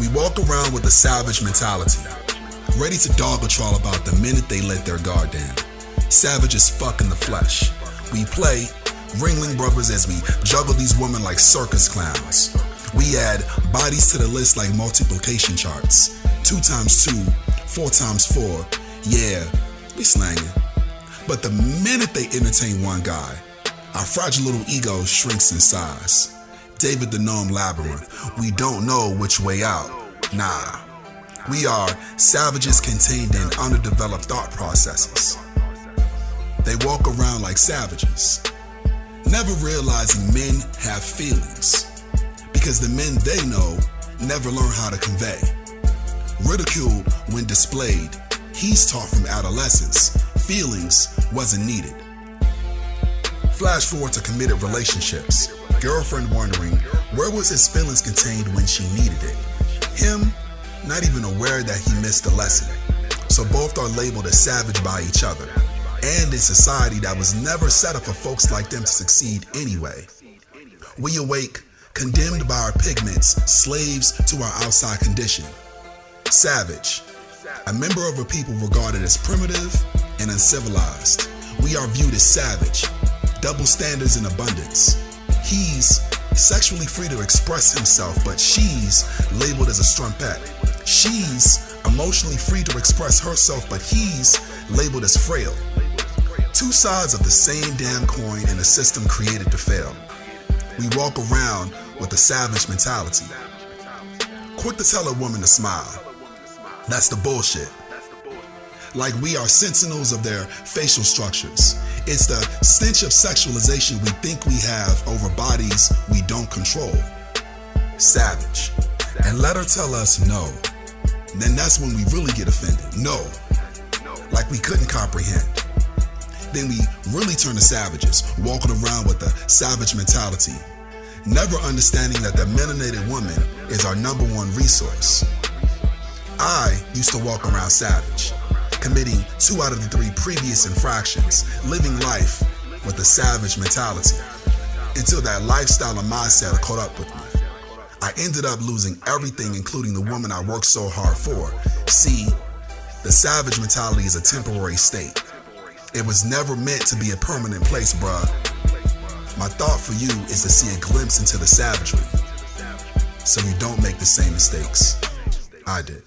We walk around with a savage mentality, ready to dog a trawl about the minute they let their guard down. Savage as fuck in the flesh. We play Ringling Brothers as we juggle these women like circus clowns. We add bodies to the list like multiplication charts. Two times two, four times four. Yeah, we slanging. But the minute they entertain one guy, our fragile little ego shrinks in size. David the Gnome Labyrinth, we don't know which way out. Nah. We are savages contained in underdeveloped thought processes. They walk around like savages, never realizing men have feelings because the men they know never learn how to convey. Ridiculed when displayed, he's taught from adolescence feelings wasn't needed. Flash forward to committed relationships. Girlfriend wondering where was his feelings contained when she needed it. Him not even aware that he missed a lesson. So both are labeled as savage by each other and in society that was never set up for folks like them to succeed anyway. We awake condemned by our pigments, slaves to our outside condition. Savage, a member of a people regarded as primitive and uncivilized. We are viewed as savage, double standards in abundance. He's sexually free to express himself, but she's labeled as a strumpet. She's emotionally free to express herself, but he's labeled as frail. Two sides of the same damn coin in a system created to fail. We walk around with a savage mentality. Quick to tell a woman to smile. That's the bullshit. Like we are sentinels of their facial structures. It's the stench of sexualization we think we have over bodies we don't control. Savage. And let her tell us no. Then that's when we really get offended. No. Like we couldn't comprehend. Then we really turn to savages, walking around with a savage mentality, never understanding that the melanated woman is our number one resource. I used to walk around savage, committing two out of the three previous infractions, living life with a savage mentality, until that lifestyle and mindset caught up with me. I ended up losing everything, including the woman I worked so hard for. See, the savage mentality is a temporary state. It was never meant to be a permanent place, bruh. My thought for you is to see a glimpse into the savagery so you don't make the same mistakes I did.